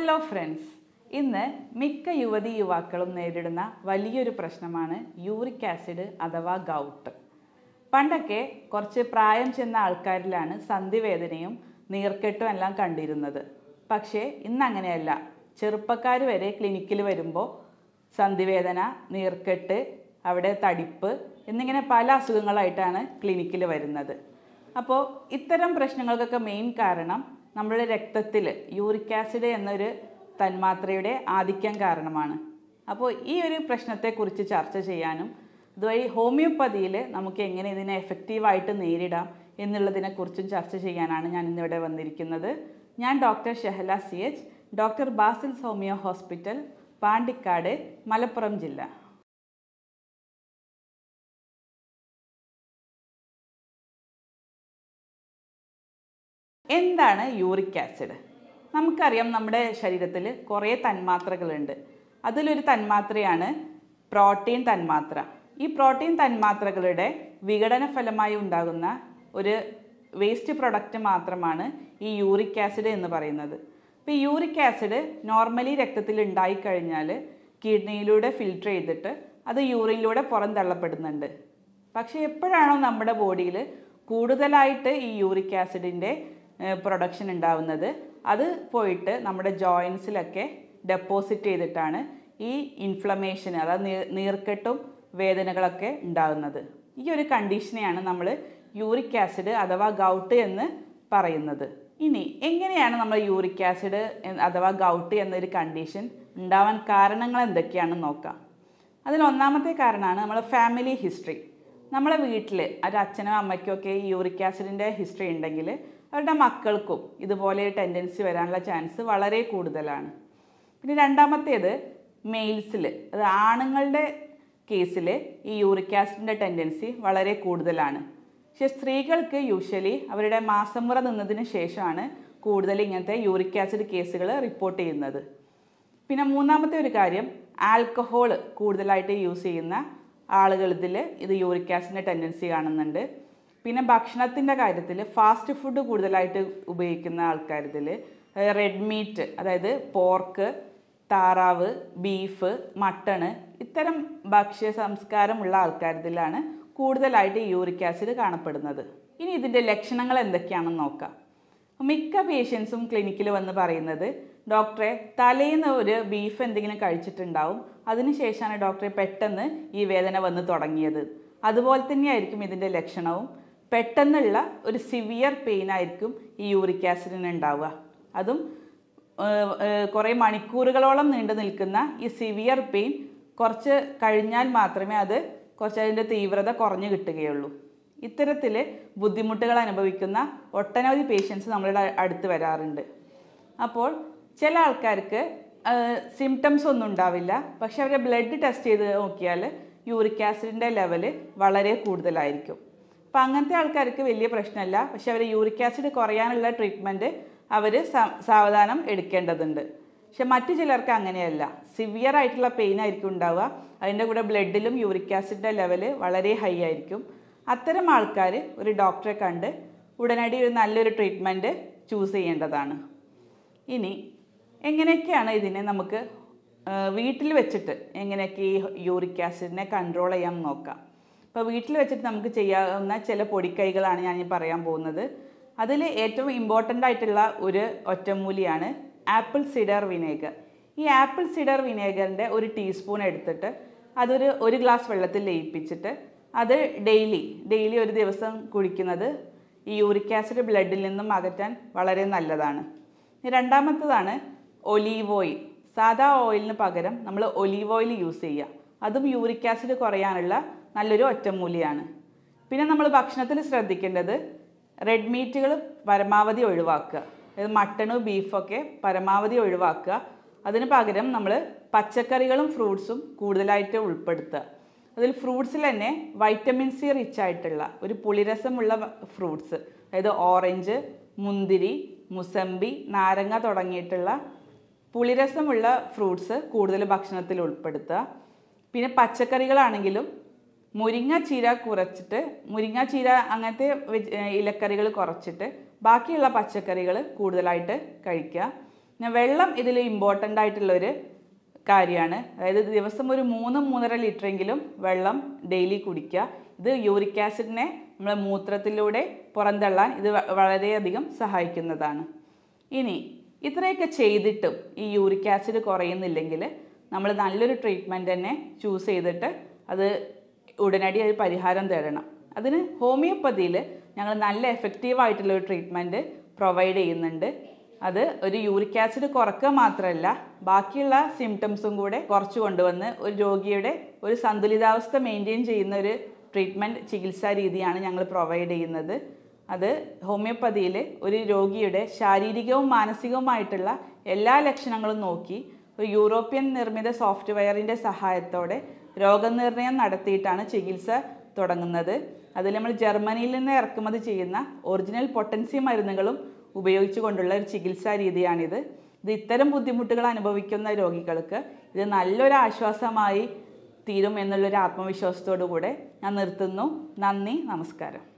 Hello friends. ഇന്ന് മിക്ക യുവതി യുവാക്കളും നേരിടുന്ന വലിയൊരു പ്രശ്നമാണ് യൂറിക് ആസിഡ് അഥവാ ഗൗട്ട് പണ്ടൊക്കെ കുറച്ച് പ്രായം ചെന്ന ആൾക്കാരിലാണ് സന്ധിവേദനയും നീർക്കെട്ടും എല്ലാം കണ്ടിരുന്നത്. പക്ഷേ ഇന്ന് അങ്ങനെയല്ല ചെറുപ്പക്കാർ വരെ ക്ലിനിക്കിൽ വരുമ്പോൾ സന്ധിവേദന നീർക്കെട്ട് അവിടെ തടിപ്പ് എന്നിങ്ങനെ പല അസുഖങ്ങളായിട്ടാണ് ക്ലിനിക്കിൽ വരുന്നത്. അപ്പോൾ ഇത്തരം പ്രശ്നങ്ങൾക്കൊക്കെ മെയിൻ കാരണം നമ്മുടെ രക്തത്തിൽ യൂറിക് ആസിഡ് എന്നൊരു തന്മാത്രയുടെ ആധിക്യം കാരണമാണ്. അപ്പോൾ ഈ ഒരു പ്രശ്നത്തെക്കുറിച്ച് ചർച്ച ചെയ്യാനും അതുവഴി ഹോമിയോപ്പതിയിൽ നമുക്ക് എങ്ങനെ ഇതിനെ എഫക്റ്റീവായിട്ട് നേരിടാം എന്നുള്ളതിനെക്കുറിച്ചും ചർച്ച ചെയ്യാനാണ് ഞാൻ ഇന്നിവിടെ വന്നിരിക്കുന്നത്. ഞാൻ doctor Shehala C H doctor Basil's homeo hospital Pandikkad Malappuram ജില്ല. എന്താണ് യൂറിക് ആസിഡ്? നമുക്കറിയാം നമ്മുടെ ശരീരത്തിൽ കുറേ തന്മാത്രകളുണ്ട്. അതിലൊരു തന്മാത്രയാണ് പ്രോട്ടീൻ തന്മാത്ര. ഈ പ്രോട്ടീൻ തന്മാത്രകളുടെ വിഘടന ഫലമായി ഉണ്ടാകുന്ന ഒരു വേസ്റ്റ് പ്രൊഡക്റ്റ് മാത്രമാണ് ഈ യൂറിക് ആസിഡ് എന്ന് പറയുന്നത്. അപ്പോൾ ഈ യൂറിക് ആസിഡ് നോർമലി രക്തത്തിൽ ഉണ്ടായിക്കഴിഞ്ഞാൽ കിഡ്നിയിലൂടെ ഫിൽട്ടർ ചെയ്തിട്ട് അത് യൂറിനിലൂടെ പുറന്തള്ളപ്പെടുന്നുണ്ട്. പക്ഷേ എപ്പോഴാണോ നമ്മുടെ ബോഡിയിൽ കൂടുതലായിട്ട് ഈ യൂറിക് ആസിഡിന്റെ പ്രൊഡക്ഷൻ ഉണ്ടാവുന്നത്. അത് പോയിട്ട് നമ്മുടെ ജോയിൻസിലൊക്കെ ഡെപ്പോസിറ്റ് ചെയ്തിട്ടാണ് ഈ ഇൻഫ്ലമേഷൻ അതായത് നീർക്കെട്ടും വേദനകളൊക്കെ ഉണ്ടാകുന്നത് ഈ ഒരു കണ്ടീഷനെയാണ് നമ്മൾ യൂറിക് ആസിഡ് അഥവാ ഗൗട്ട് എന്ന് പറയുന്നത്. ഇനി എങ്ങനെയാണ് നമ്മൾ യൂറിക് ആസിഡ് അഥവാ ഗൗട്ട് എന്നൊരു കണ്ടീഷൻ ഉണ്ടാവാൻ കാരണങ്ങൾ എന്തൊക്കെയാണെന്ന് നോക്കാം. അതിൽ ഒന്നാമത്തെ കാരണമാണ് നമ്മുടെ ഫാമിലി ഹിസ്റ്ററി നമ്മളെ വീട്ടിൽ ഒരു അച്ഛനും അമ്മയ്ക്കും ഒക്കെ യൂറിക് ആസിഡിന്റെ ഹിസ്റ്ററി ഉണ്ടെങ്കിൽ അവരുടെ മക്കൾക്കും ഇതുപോലെ ടെൻഡൻസി വരാനുള്ള ചാൻസ് വളരെ കൂടുതലാണ്. പിന്നെ രണ്ടാമത്തേത് മെയിൽസിൽ അത് ആണുങ്ങളുടെ കേസിൽ ഈ യൂറിക് ആസിഡിന്റെ ടെൻഡൻസി വളരെ കൂടുതലാണ്. പക്ഷെ സ്ത്രീകൾക്ക് യൂഷ്വലി അവരുടെ മാസം മുറ നിന്നതിന് ശേഷമാണ് കൂടുതൽ ഇങ്ങനത്തെ യൂറിക് ആസിഡ് കേസുകൾ റിപ്പോർട്ട് ചെയ്യുന്നത്. പിന്നെ മൂന്നാമത്തെ ഒരു കാര്യം ആൽക്കഹോൾ കൂടുതലായിട്ട് യൂസ് ചെയ്യുന്ന ആളുകളിൽ ഇത് യൂറിക് ആസിഡിന്റെ ടെൻഡൻസി കാണുന്നുണ്ട്. പിന്നെ ഭക്ഷണത്തിന്റെ കാര്യത്തിൽ ഫാസ്റ്റ് ഫുഡ് കൂടുതലായിട്ട് ഉപയോഗിക്കുന്ന ആൾക്കാരിതിൽ റെഡ് മീറ്റ് അതായത് പോർക്ക് താറാവ് ബീഫ് മട്ടൺ ഇത്തരം ഭക്ഷ്യ സംസ്കാരമുള്ള ആൾക്കാരിലാണ് കൂടുതലായിട്ട് യൂറിക് ആസിഡ് കാണപ്പെടുന്നത്. ഇനി ഇതിന്റെ ലക്ഷണങ്ങൾ എന്തൊക്കെയാണെന്ന് നോക്കാം. മിക്ക പേഷ്യൻസും ക്ലിനിക്കിൽ വന്ന് പറയുന്നത് ഡോക്ടറെ തലേന്ന് ഒരു ബീഫ് എന്തെങ്കിലും കഴിച്ചിട്ടുണ്ടാവും അതിനുശേഷമാണ് ഡോക്ടറെ പെട്ടെന്ന് ഈ വേദന വന്ന് തുടങ്ങിയത്. അതുപോലെ തന്നെയായിരിക്കും ഇതിന്റെ ലക്ഷണവും. പെട്ടെന്നുള്ള ഒരു സിവിയർ പെയിൻ ആയിരിക്കും ഈ യൂറിക് ആസിഡിന് ഉണ്ടാവുക. അതും കുറേ മണിക്കൂറുകളോളം നീണ്ടു നിൽക്കുന്ന ഈ സിവിയർ പെയിൻ കുറച്ച് കഴിഞ്ഞാൽ മാത്രമേ അത് കുറച്ച് അതിന്റെ തീവ്രത കുറഞ്ഞു കിട്ടുകയുള്ളൂ. ഇത്തരത്തിൽ ബുദ്ധിമുട്ടുകൾ അനുഭവിക്കുന്ന ഒട്ടനവധി പേഷ്യൻസ് നമ്മളുടെ അടുത്ത് വരാറുണ്ട്. അപ്പോൾ ചില ആൾക്കാർക്ക് സിംറ്റംസ് ഒന്നും ഉണ്ടാവില്ല. പക്ഷെ അവരെ ബ്ലഡ് ടെസ്റ്റ് ചെയ്ത് നോക്കിയാൽ യൂറിക് ആസിഡിന്റെ ലെവൽ വളരെ കൂടുതലായിരിക്കും. അപ്പോൾ അങ്ങനത്തെ ആൾക്കാർക്ക് വലിയ പ്രശ്നമല്ല പക്ഷെ അവർ യൂറിക് ആസിഡ് കുറയാനുള്ള ട്രീറ്റ്മെന്റ് അവർ സാവധാനം എടുക്കേണ്ടതുണ്ട്. പക്ഷെ മറ്റു ചിലർക്ക് അങ്ങനെയല്ല. സിവിയർ ആയിട്ടുള്ള പെയിൻ ആയിരിക്കും ഉണ്ടാവുക. അതിന്റെ കൂടെ ബ്ലഡിലും യൂറിക് ആസിഡിന്റെ ലെവൽ വളരെ ഹൈ ആയിരിക്കും. അത്തരം ആൾക്കാർ ഒരു ഡോക്ടറെ കണ്ട് ഉടനടി ഒരു നല്ലൊരു ട്രീറ്റ്മെന്റ് ചൂസ് ചെയ്യേണ്ടതാണ്. ഇനി എങ്ങനെയൊക്കെയാണ് ഇതിനെ നമുക്ക് വീട്ടിൽ വെച്ചിട്ട് എങ്ങനെയൊക്കെ ഈ യൂറിക് ആസിഡിനെ കൺട്രോൾ ചെയ്യാൻ നോക്കാം? ഇപ്പോൾ വീട്ടിൽ വെച്ചിട്ട് നമുക്ക് ചെയ്യാവുന്ന ചില പൊടിക്കൈകളാണ് ഞാൻ പറയാൻ പോകുന്നത്. അതിൽ ഏറ്റവും ഇമ്പോർട്ടന്റ് ആയിട്ടുള്ള ഒരു ഒറ്റമൂലിയാണ് ആപ്പിൾ സിഡർ വിനേഗർ. ഈ ആപ്പിൾ സിഡർ വിനേഗറിന്റെ ഒരു ടീസ്പൂൺ എടുത്തിട്ട് അതൊരു ഒരു ഗ്ലാസ് വെള്ളത്തിൽ ലയിപ്പിച്ചിട്ട് അത് ഡെയിലി ഡെയിലി ഒരു ദിവസം കുടിക്കുന്നത് ഈ യൂറിക് ആസിഡ് ബ്ലഡിൽ നിന്നും അകറ്റാൻ വളരെ നല്ലതാണ്. രണ്ടാമത്തതാണ് ഒലീവ് ഓയിൽ. സാധാ ഓയിലിന് പകരം നമ്മൾ ഒലീവ് ഓയിൽ യൂസ് ചെയ്യുക. അതും യൂറിക് ആസിഡ് കുറയാനുള്ള നല്ലൊരു ഒറ്റമൂലിയാണ്. പിന്നെ നമ്മൾ ഭക്ഷണത്തിൽ ശ്രദ്ധിക്കേണ്ടത് റെഡ് മീറ്റുകൾ പരമാവധി ഒഴിവാക്കുക. അതായത് മട്ടണും ബീഫൊക്കെ പരമാവധി ഒഴിവാക്കുക. അതിന് പകരം നമ്മൾ പച്ചക്കറികളും ഫ്രൂട്ട്സും കൂടുതലായിട്ട് ഉൾപ്പെടുത്തുക. അതിൽ ഫ്രൂട്ട്സിൽ തന്നെ വൈറ്റമിൻ സി റിച്ച് ആയിട്ടുള്ള ഒരു പുളിരസമുള്ള ഫ്രൂട്ട്സ് അതായത് ഓറഞ്ച് മുന്തിരി മുസമ്പി നാരങ്ങ തുടങ്ങിയിട്ടുള്ള പുളിരസമുള്ള ഫ്രൂട്ട്സ് കൂടുതൽ ഭക്ഷണത്തിൽ ഉൾപ്പെടുത്തുക. പിന്നെ പച്ചക്കറികളാണെങ്കിലും മുരിങ്ങ ചീര കുറച്ചിട്ട് മുരിങ്ങ ചീര അങ്ങനത്തെ ഇലക്കറികൾ കുറച്ചിട്ട് ബാക്കിയുള്ള പച്ചക്കറികൾ കൂടുതലായിട്ട് കഴിക്കുക. പിന്നെ വെള്ളം ഇതിൽ ഇമ്പോർട്ടന്റ് ആയിട്ടുള്ളൊരു കാര്യമാണ്. അതായത് ദിവസം ഒരു മൂന്ന് മൂന്നര ലിറ്ററെങ്കിലും വെള്ളം ഡെയിലി കുടിക്കുക. ഇത് യൂറിക് ആസിഡിനെ നമ്മളെ മൂത്രത്തിലൂടെ പുറന്തള്ളാൻ ഇത് വളരെയധികം സഹായിക്കുന്നതാണ്. ഇനി ഇത്രയൊക്കെ ചെയ്തിട്ടും ഈ യൂറിക് ആസിഡ് കുറയുന്നില്ലെങ്കിൽ നമ്മൾ നല്ലൊരു ട്രീറ്റ്മെന്റ് തന്നെ ചൂസ് ചെയ്തിട്ട് അത് ഉടനടി ഒരു പരിഹാരം തേടണം. അതിന് ഹോമിയോപ്പതിയിൽ ഞങ്ങൾ നല്ല എഫക്റ്റീവായിട്ടുള്ള ഒരു ട്രീറ്റ്മെന്റ് പ്രൊവൈഡ് ചെയ്യുന്നുണ്ട്. അത് ഒരു യൂറിക് ആസിഡ് കുറക്കുക മാത്രമല്ല ബാക്കിയുള്ള സിംറ്റംസും കൂടെ കുറച്ച് കൊണ്ടുവന്ന് ഒരു രോഗിയുടെ ഒരു സന്തുലിതാവസ്ഥ മെയിന്റെയിൻ ചെയ്യുന്ന ഒരു ട്രീറ്റ്മെന്റ് ചികിത്സാ രീതിയാണ് ഞങ്ങൾ പ്രൊവൈഡ് ചെയ്യുന്നത്. അത് ഹോമിയോപ്പതിയിൽ ഒരു രോഗിയുടെ ശാരീരികവും മാനസികവുമായിട്ടുള്ള എല്ലാ ലക്ഷണങ്ങളും നോക്കി ഒരു യൂറോപ്യൻ നിർമ്മിത സോഫ്റ്റ്വെയറിന്റെ സഹായത്തോടെ രോഗനിർണയം നടത്തിയിട്ടാണ് ചികിത്സ തുടങ്ങുന്നത്. അതിൽ നമ്മൾ ജർമ്മനിയിൽ നിന്ന് ഇറക്കുമതി ചെയ്യുന്ന ഒറിജിനൽ പൊട്ടൻസി മരുന്നുകളും ഉപയോഗിച്ചുകൊണ്ടുള്ള ഒരു ചികിത്സാ രീതിയാണിത്. ഇത് ഇത്തരം ബുദ്ധിമുട്ടുകൾ അനുഭവിക്കുന്ന രോഗികൾക്ക് ഇത് നല്ലൊരു ആശ്വാസമായി തീരും എന്നുള്ളൊരു ആത്മവിശ്വാസത്തോടു കൂടെ ഞാൻ നിർത്തുന്നു. നന്ദി നമസ്കാരം.